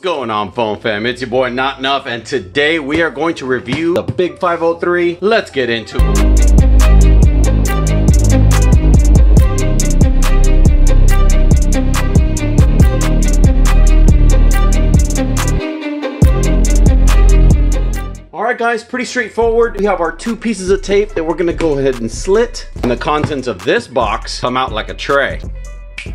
Going on Foam Fam? It's your boy Not Nuff and today we are going to review the Big 503. Let's get into it. Alright guys, pretty straightforward. We have our two pieces of tape that we're gonna go ahead and slit. And the contents of this box come out like a tray.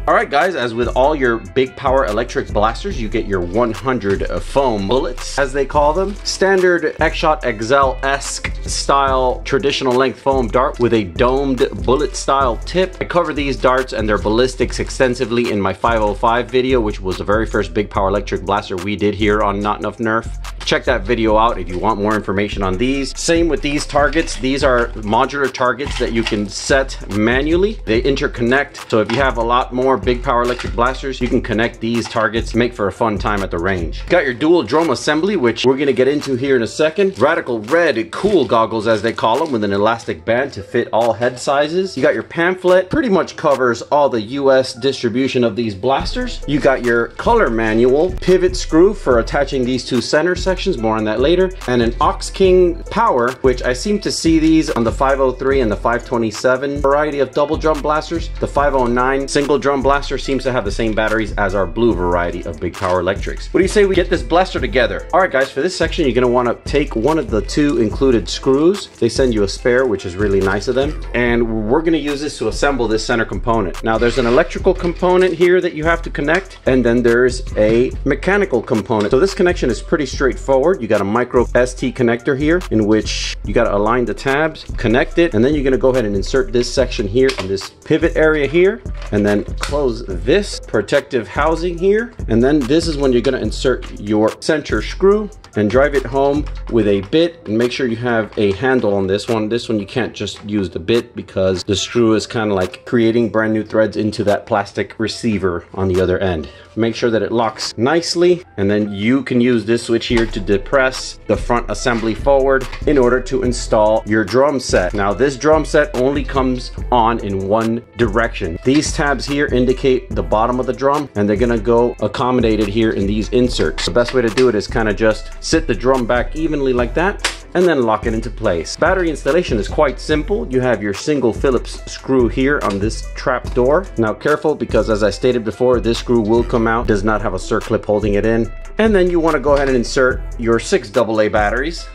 Alright guys, as with all your big power electric blasters, you get your 100 foam bullets, as they call them. Standard X-Shot XL-esque style traditional length foam dart with a domed bullet style tip. I cover these darts and their ballistics extensively in my 505 video, which was the very first big power electric blaster we did here on Not Nuff Nerf. Check that video out if you want more information on these. Same with these targets. These are modular targets that you can set manually. They interconnect. So if you have a lot more big power electric blasters, you can connect these targets, make for a fun time at the range. Got your dual drum assembly, which we're gonna get into here in a second. Radical red cool goggles as they call them with an elastic band to fit all head sizes. You got your pamphlet, pretty much covers all the US distribution of these blasters. You got your color manual, pivot screw for attaching these two center sections more on that later, and an Ox King Power, which I seem to see these on the 503 and the 527 variety of double drum blasters. The 509 single drum blaster seems to have the same batteries as our blue variety of big power electrics. What do you say we get this blaster together? All right guys, for this section, you're gonna wanna take one of the two included screws. They send you a spare, which is really nice of them. And we're gonna use this to assemble this center component. Now there's an electrical component here that you have to connect, and then there's a mechanical component. So this connection is pretty straightforward forward, you got a micro ST connector here in which you got to align the tabs, connect it, and then you're going to go ahead and insert this section here in this pivot area here, and then close this protective housing here. And then this is when you're going to insert your center screw and drive it home with a bit and make sure you have a handle on this one. This one you can't just use the bit because the screw is kind of like creating brand new threads into that plastic receiver on the other end. Make sure that it locks nicely and then you can use this switch here to depress the front assembly forward in order to install your drum set. Now this drum set only comes on in one direction. These tabs here indicate the bottom of the drum and they're gonna go accommodated here in these inserts. The best way to do it is kind of just sit the drum back evenly like that and then lock it into place. Battery installation is quite simple. You have your single Phillips screw here on this trap door. Now careful because as I stated before, this screw will come out, does not have a circlip holding it in. And then you wanna go ahead and insert your six AA batteries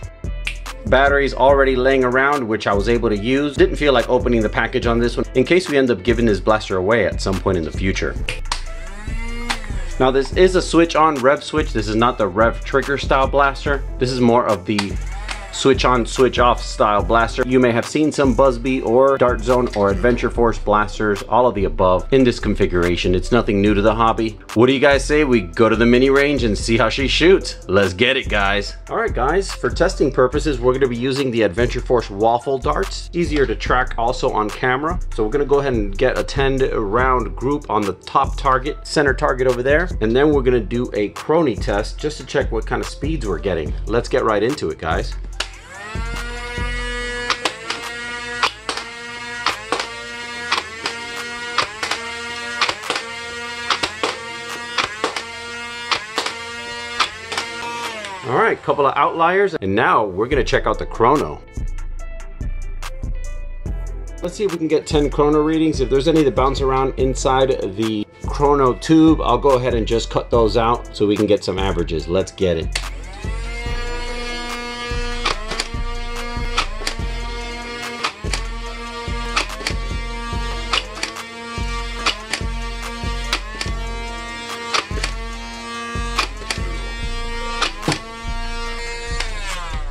batteries already laying around which I was able to use. Didn't feel like opening the package on this one in case we end up giving this blaster away at some point in the future. Now this is a switch on rev switch. This is not the rev trigger style blaster. This is more of the switch on, switch off style blaster. You may have seen some Buzzbee or Dart Zone or Adventure Force blasters, all of the above in this configuration. It's nothing new to the hobby. What do you guys say we go to the mini range and see how she shoots? Let's get it guys. All right guys, for testing purposes, we're gonna be using the Adventure Force waffle darts. Easier to track also on camera. So we're gonna go ahead and get a 10 round group on the top target, center target over there. And then we're gonna do a chrono test just to check what kind of speeds we're getting. Let's get right into it guys. All right, couple of outliers, and now we're gonna check out the chrono. Let's see if we can get 10 chrono readings. If there's any that bounce around inside the chrono tube, I'll go ahead and just cut those out so we can get some averages. Let's get it.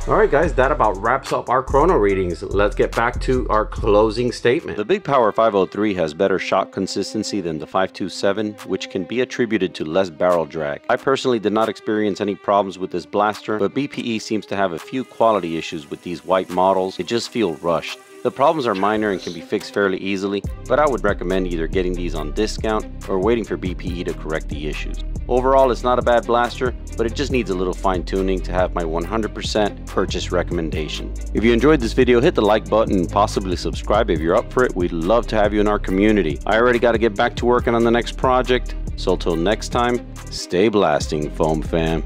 Alright guys, that about wraps up our chrono readings. Let's get back to our closing statement. The Big Power 503 has better shot consistency than the 527, which can be attributed to less barrel drag. I personally did not experience any problems with this blaster, but BPE seems to have a few quality issues with these white models. They just feel rushed. The problems are minor and can be fixed fairly easily, but I would recommend either getting these on discount or waiting for BPE to correct the issues. Overall, it's not a bad blaster, but it just needs a little fine tuning to have my 100% purchase recommendation. If you enjoyed this video, hit the like button and possibly subscribe if you're up for it. We'd love to have you in our community. I already got to get back to working on the next project, so until next time, stay blasting, Foam fam.